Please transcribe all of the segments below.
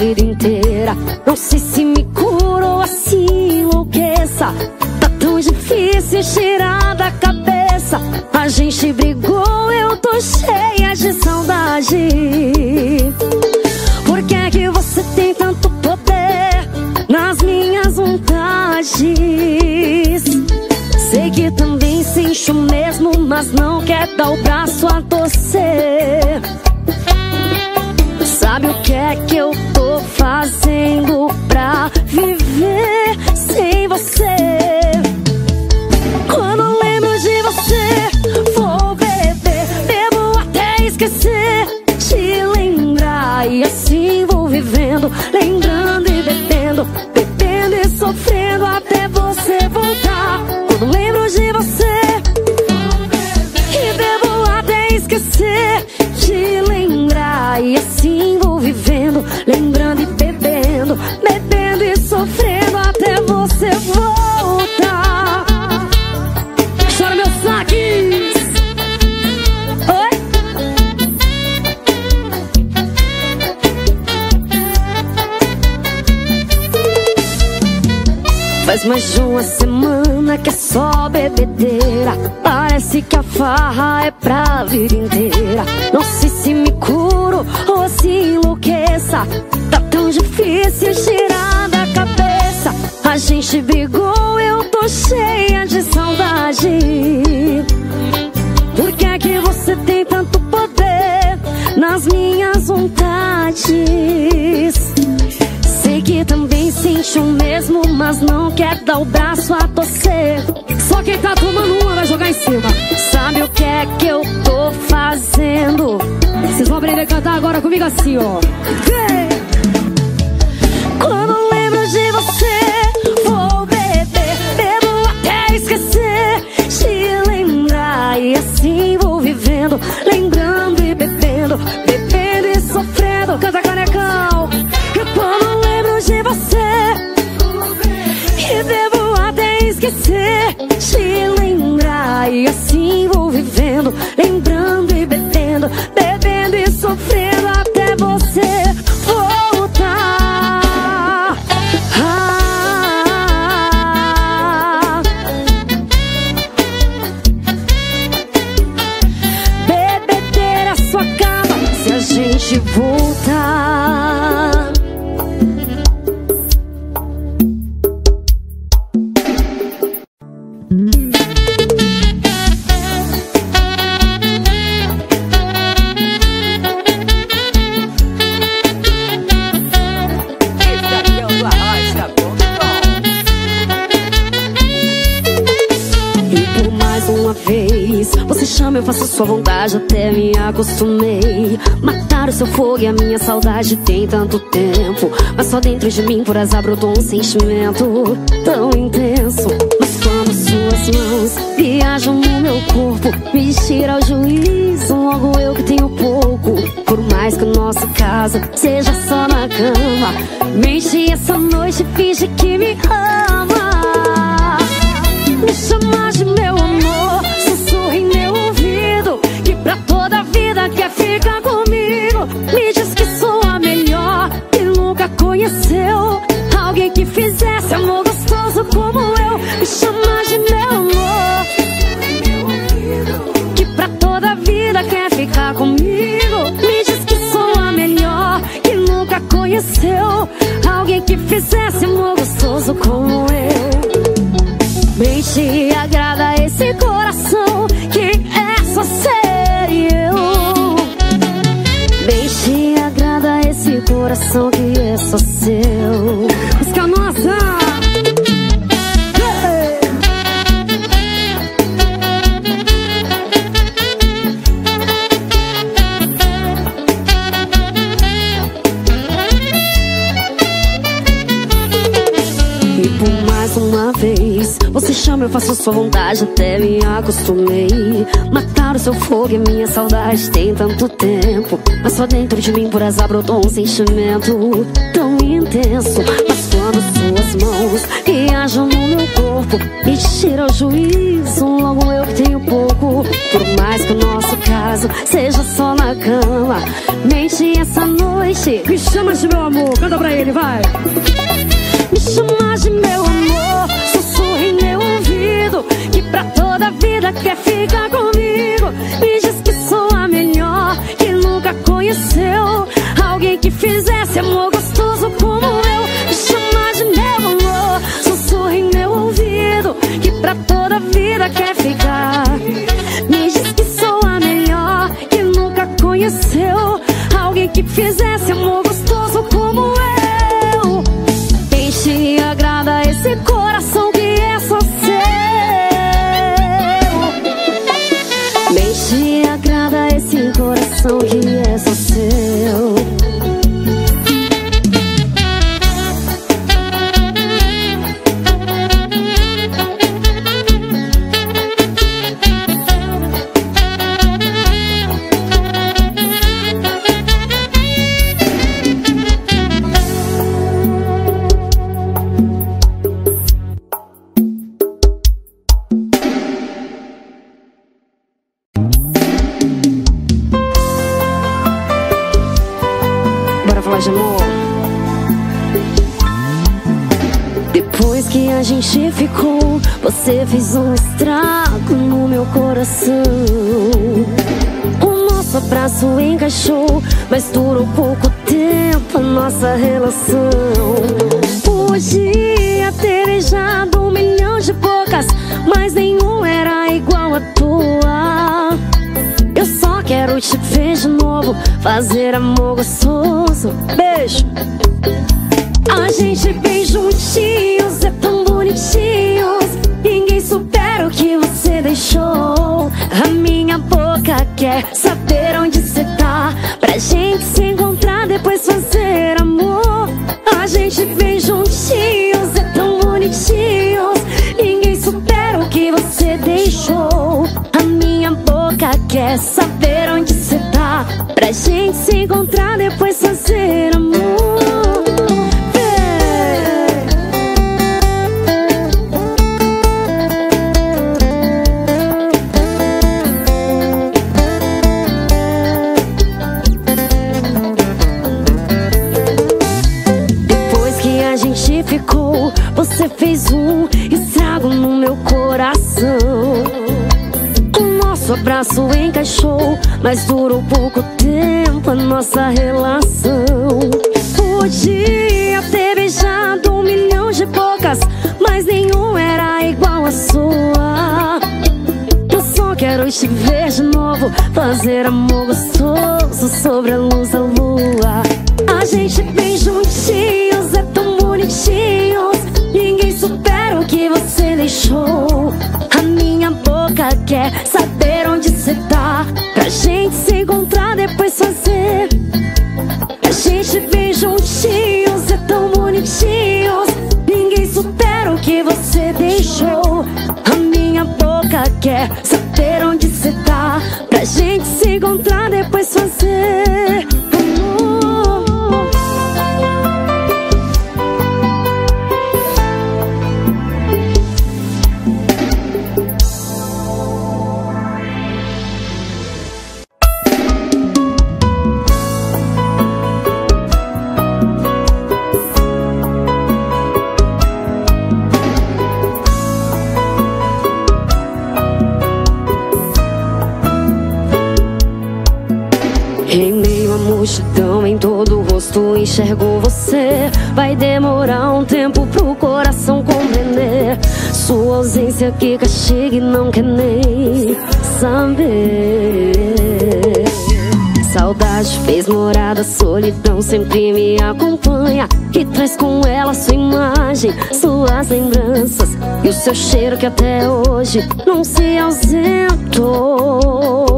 vida inteira Não sei se me curo ou assim enlouqueça Tá tão difícil tirar da cabeça A gente brigou, eu tô cheia de saudade Por que é que você tem tanto poder nas minhas vontades? Sei que também sente o mesmo, mas não quer dar o braço a torcer. Sabe o que é que eu tô fazendo pra viver sem você? Uma semana que é só bebedeira. Parece que a farra é pra vida inteira. Não sei se me curo ou se enlouqueça. Tá tão difícil tirar da cabeça. A gente brigou, eu tô cheia de saudade. Por que é que você tem tanto poder nas minhas vontades? Sei que também sente o mesmo, mas não quer dar o braço a torcer. Só quem tá tomando uma vai jogar em cima. Sabe o que é que eu tô fazendo? Vocês vão aprender a cantar agora comigo assim, ó. Esquecer, te lembrar e assim vou vivendo, lembrando e bebendo, bebendo e sofrendo acostumei. Matar o seu fogo e a minha saudade Tem tanto tempo. Mas só dentro de mim por azar brotou um sentimento Tão intenso. Mas quando suas mãos Viajam no meu corpo. Me tira o juízo Logo eu que tenho pouco. Por mais que o nosso caso Seja só na cama. Mente essa noite Finge que me ama Alguém sua vontade Até me acostumei Matar o seu fogo e minha saudade Tem tanto tempo Mas só dentro de mim por azar brotou um sentimento Tão intenso Mas quando suas mãos Viajam no meu corpo E tira o juízo Logo eu que tenho pouco Por mais que o caso seja só na cama. Mente essa noite. Me chama de meu amor, canta pra ele, vai. Me chama de meu amor, pra toda a vida quer ficar comigo. Me diz que sou a melhor, que nunca conheceu. Alguém que fizesse amor gostoso como eu. Me chama de meu amor, sussurra em meu ouvido. Que pra toda vida quer boca quer fazer amor gostoso sobre a luz da lua. A gente bem juntinhos, é tão bonitinhos. Ninguém supera o que você deixou. A minha boca quer saber onde você tá. Pra gente se encontrar, depois fazer. A gente bem juntinhos, é tão bonitinhos. Ninguém supera o que você deixou. A minha boca quer saber rosto enxergo você. Vai demorar um tempo pro coração compreender. Sua ausência que castiga e não quer nem saber. Saudade fez morada, solidão sempre me acompanha. E traz com ela sua imagem, suas lembranças. E o seu cheiro que até hoje não se ausentou.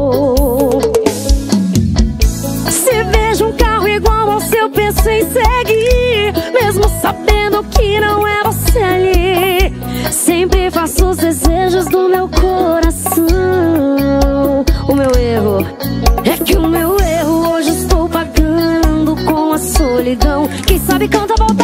Penso em seguir. Mesmo sabendo que não é você ali. Sempre faço os desejos do meu coração. O meu erro é que o meu erro hoje estou pagando com a solidão. Quem sabe canta, volta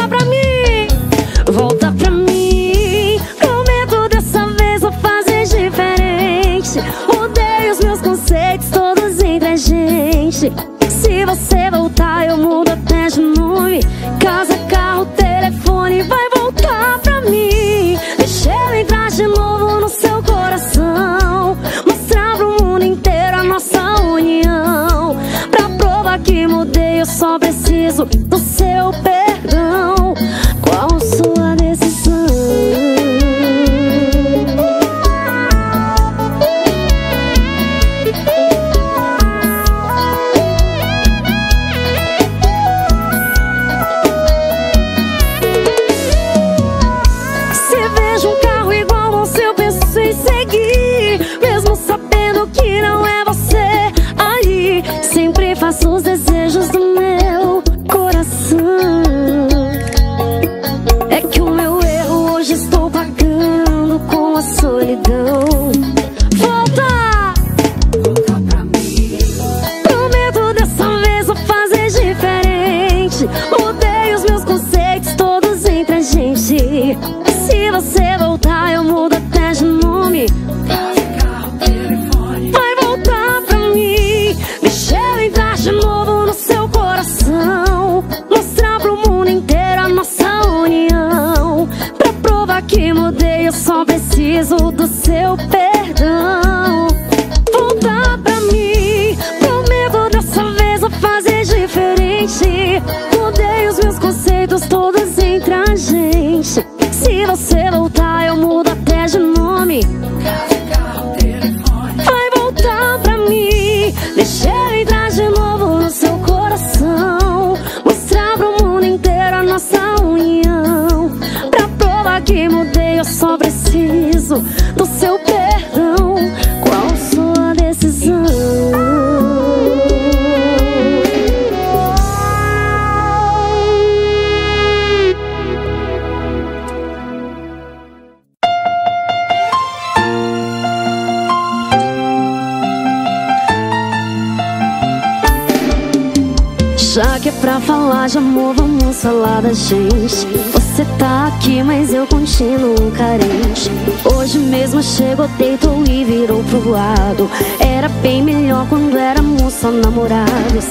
Você tá aqui, mas eu continuo carente. Hoje mesmo chegou, deitou e virou pro lado. Era bem melhor quando éramos só namorados.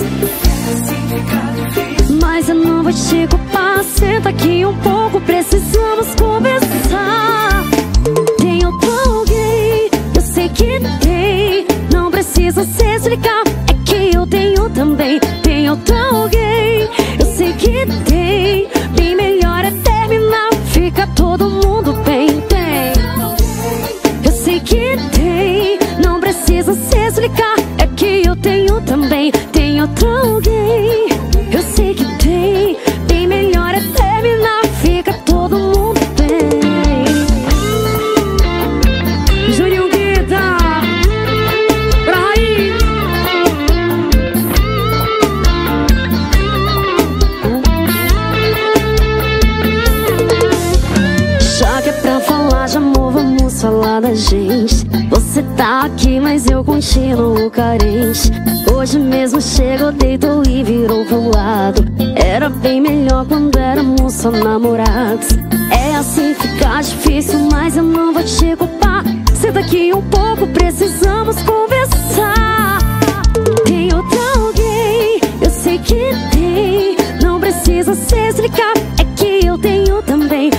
Mas eu não vou te culpar Senta aqui um pouco, precisamos conversar. Tem outro alguém, eu sei que tem. Não precisa se explicar, é que eu tenho também. Tem outro alguém. tá aqui, mas eu continuo carente. Hoje mesmo chegou deitou e virou pro lado. Era bem melhor quando éramos só namorados. É assim, fica difícil, mas eu não vou te culpar. Senta aqui um pouco, precisamos conversar. Tem outra alguém, eu sei que tem. Não precisa se explicar, é que eu tenho também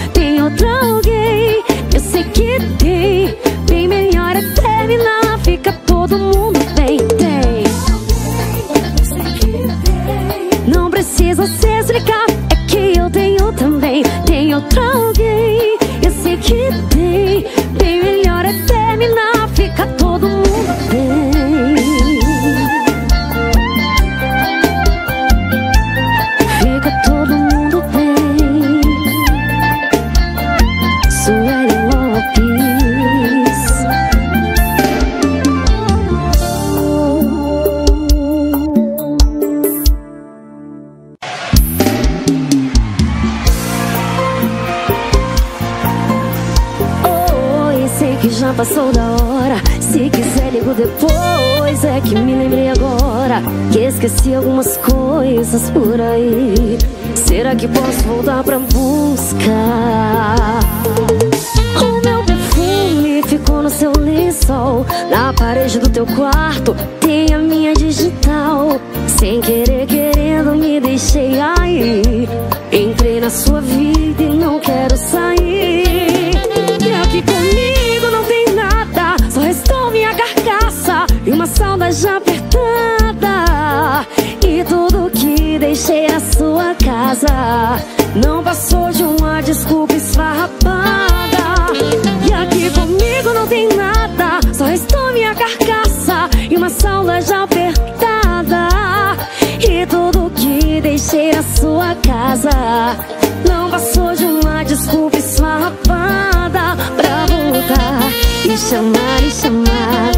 Não passou de uma desculpa esfarrapada Pra voltar e chamar e chamar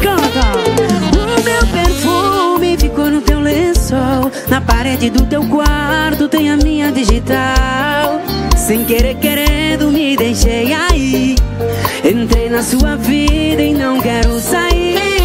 Canta. O meu perfume ficou no teu lençol. Na parede do teu quarto tem a minha digital sem querer, querendo, me deixei aí. Entrei na sua vida e não quero sair.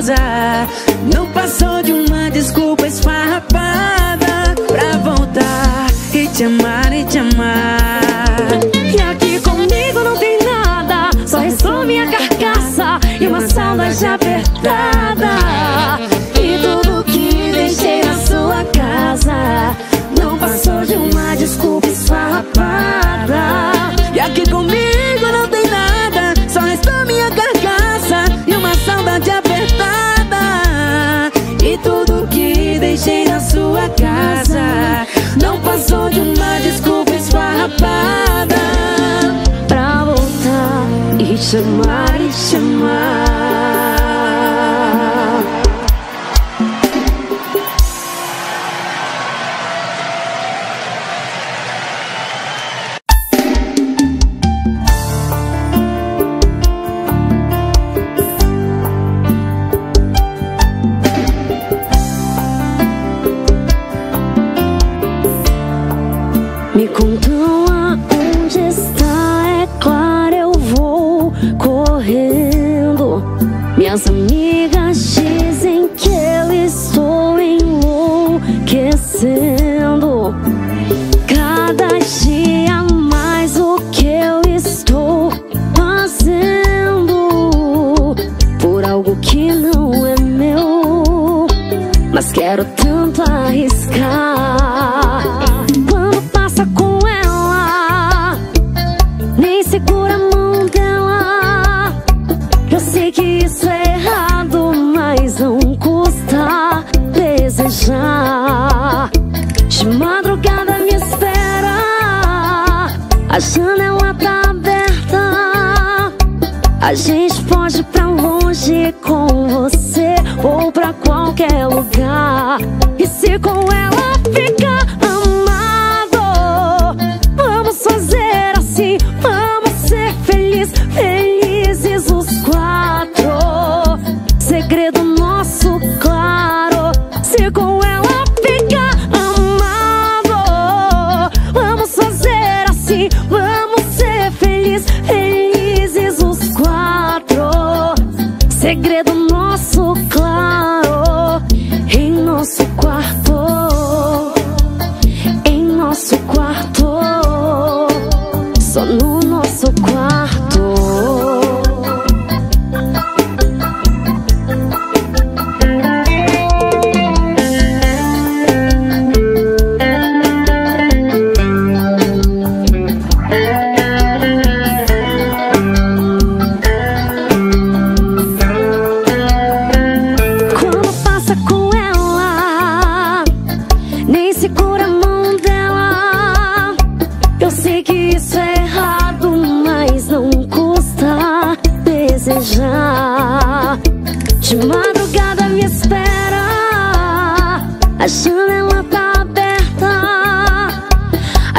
在。Set my A janela é tá aberta A gente pode pra longe com você Ou pra qualquer lugar. E se com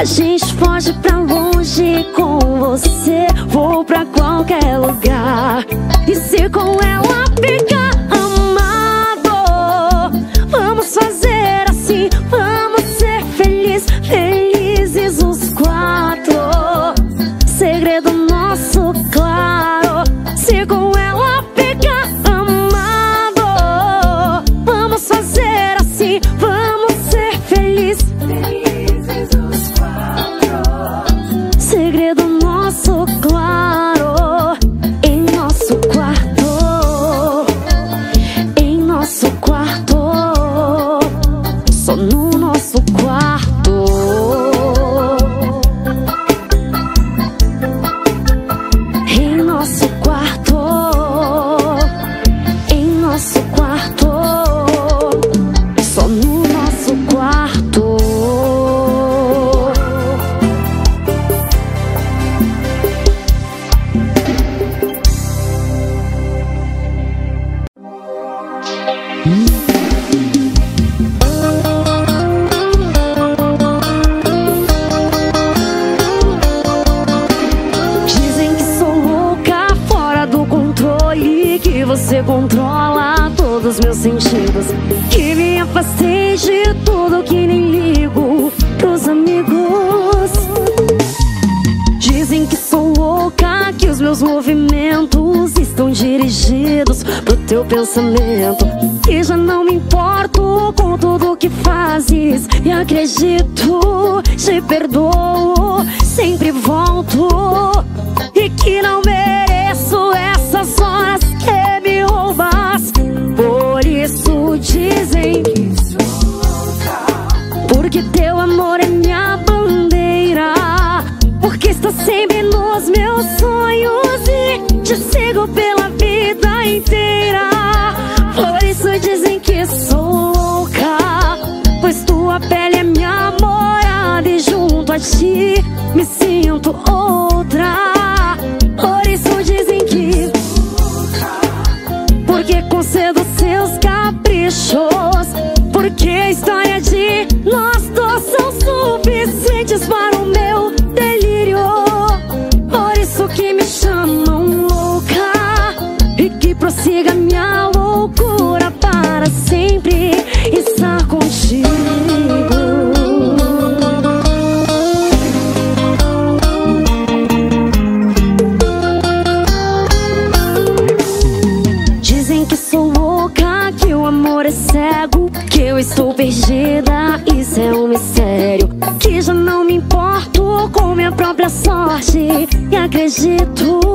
A gente foge pra longe com você. Vou pra qualquer lugar. E se com ela. Que me afastei de tudo que nem ligo pros amigos. Dizem que sou louca, que os meus movimentos estão dirigidos pro teu pensamento. Que já não me importo com tudo que fazes. E acredito, te perdoo, sempre volto. E que não mereço essas horas que porque teu amor é minha bandeira. Porque está sempre nos meus sonhos e te sigo pela vida inteira. Por isso dizem que sou louca. Pois tua pele é minha morada e junto a ti me sinto outra. Porque a história de nós dois estou perdida, isso é um mistério. Que já não me importo com minha própria sorte. E acredito,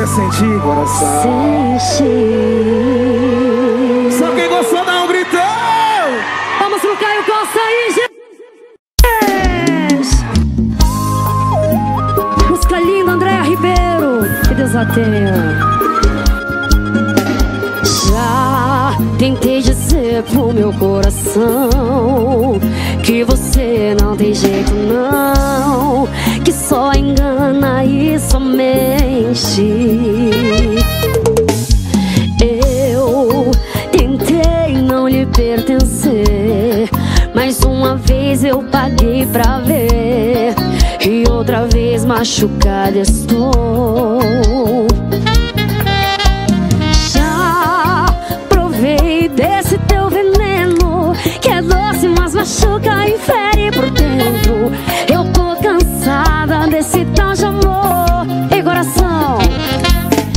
prazer sentir coração. Só quem gostou dá um gritão. Vamos pro Caio Costa e Jesus. Música linda, Andréa Ribeiro. Que Deus a tenha. Já tentei dizer pro meu coração que você não tem jeito não. Que só engana e só mente Eu tentei não lhe pertencer. Mas uma vez eu paguei pra ver. E outra vez machucada estou. machuca e fere por dentro. Eu tô cansada desse tal de amor e coração.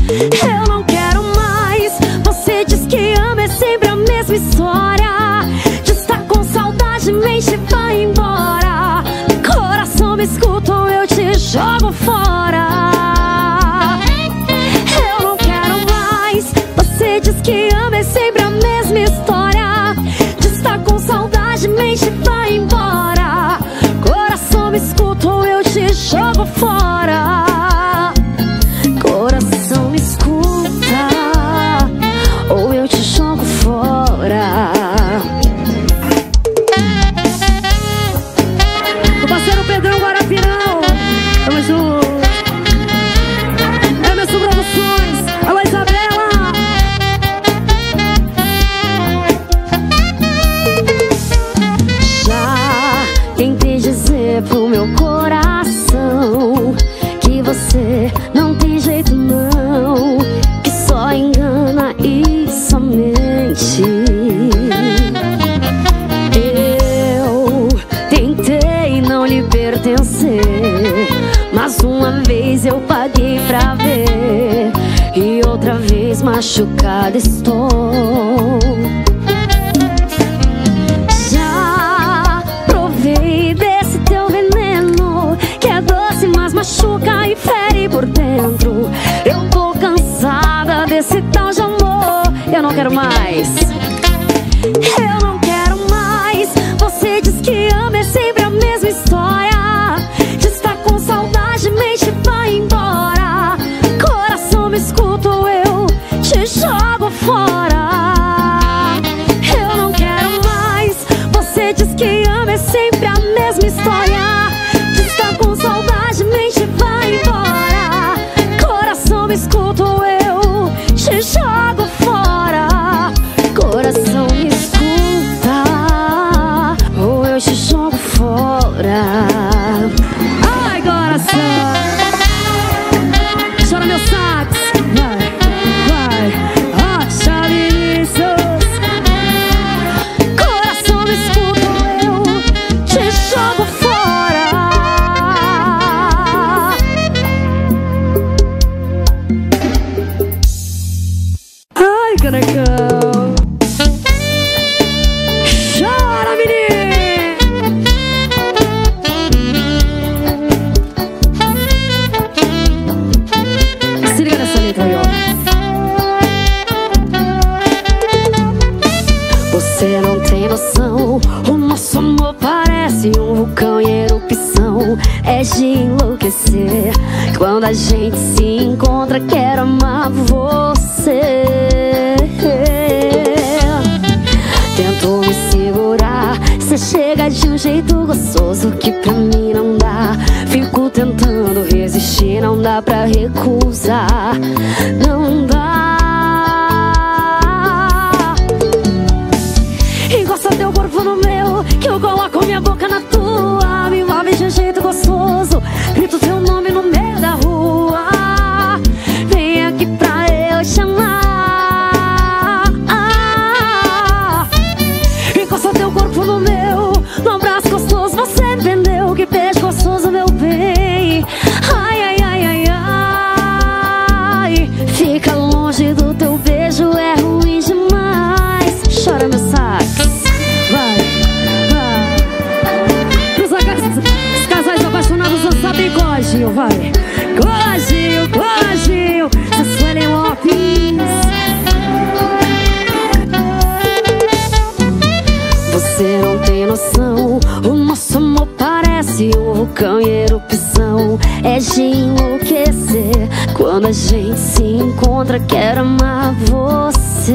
Eu não quero mais. Você diz que ama, é sempre a mesma história. De estar tá com saudade, mente vai embora. Coração, me escuta, eu te jogo fora. embora. Coração, me escuta ou eu te jogo fora. contra, quero amar você.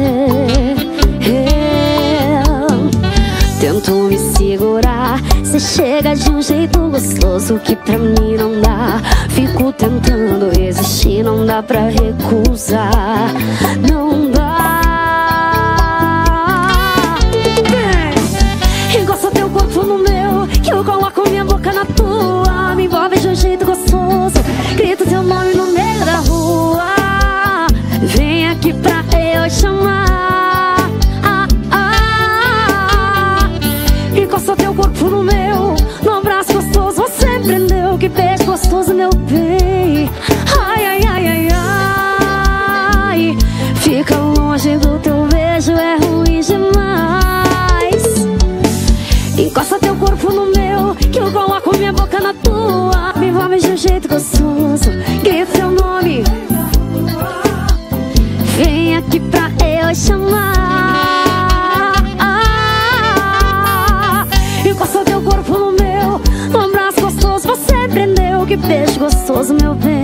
Eu tento me segurar. Você chega de um jeito gostoso que pra mim não dá. Fico tentando resistir, não dá pra recusar. Não dá. Encosta teu corpo no meu, que eu coloco minha boca na tua. Me envolve de um jeito gostoso. esposo, meu bem.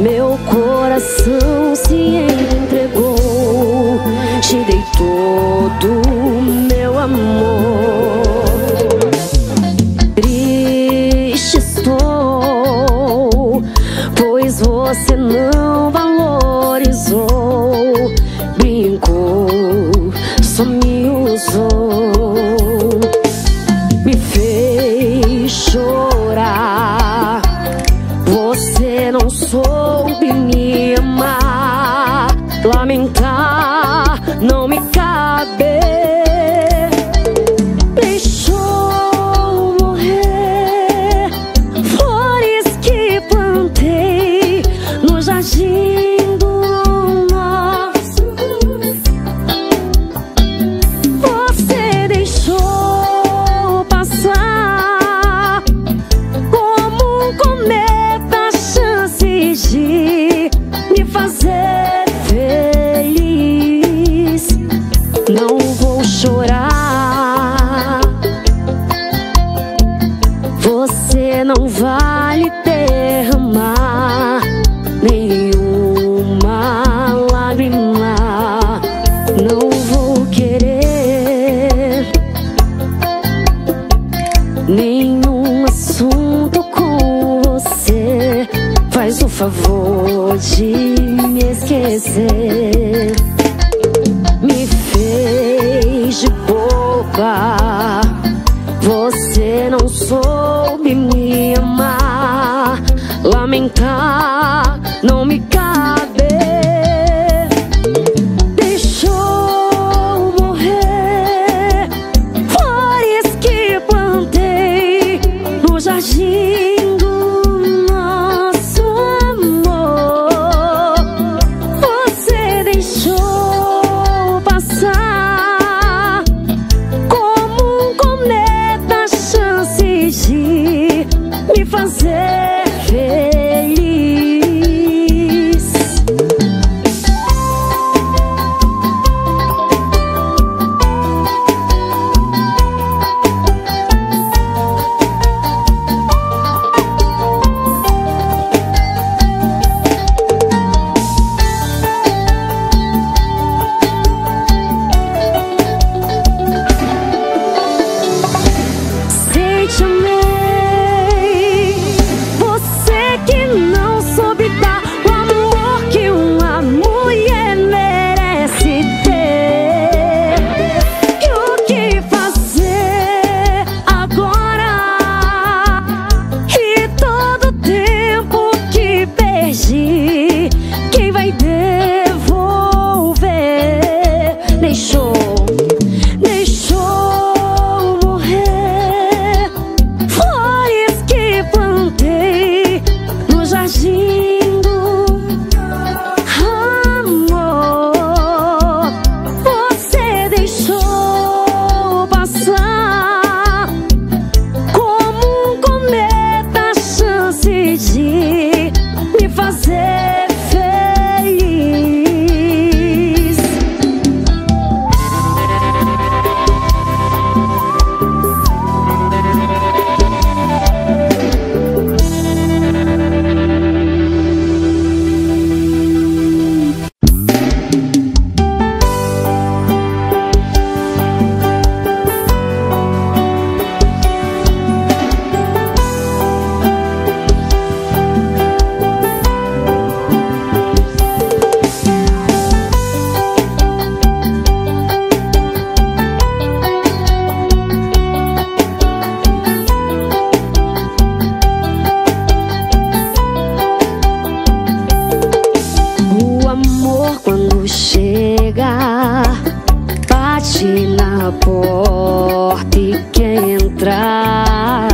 Meu coração se entregou, te dei todo o meu amor. favor de me esquecer. porta e quem entrar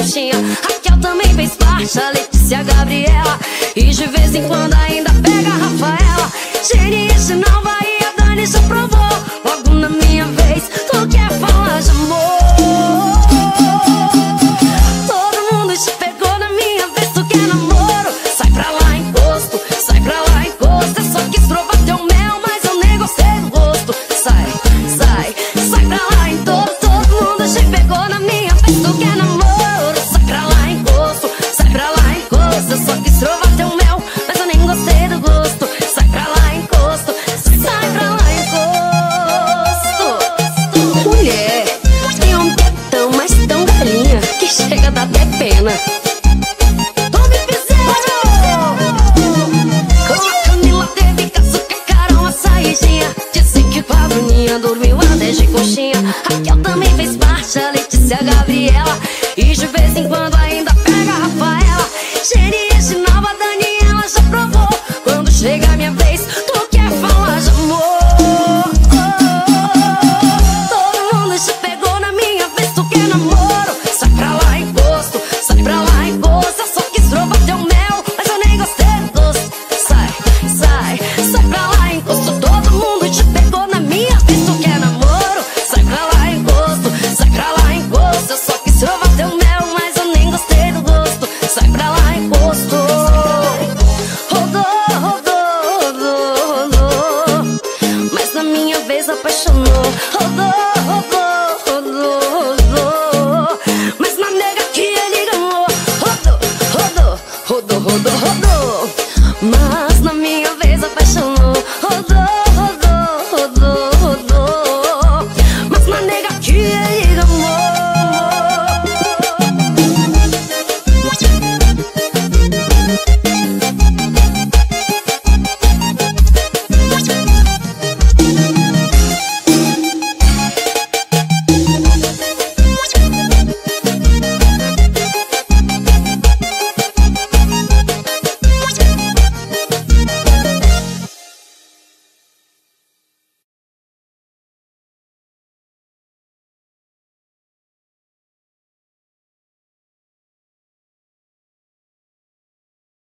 até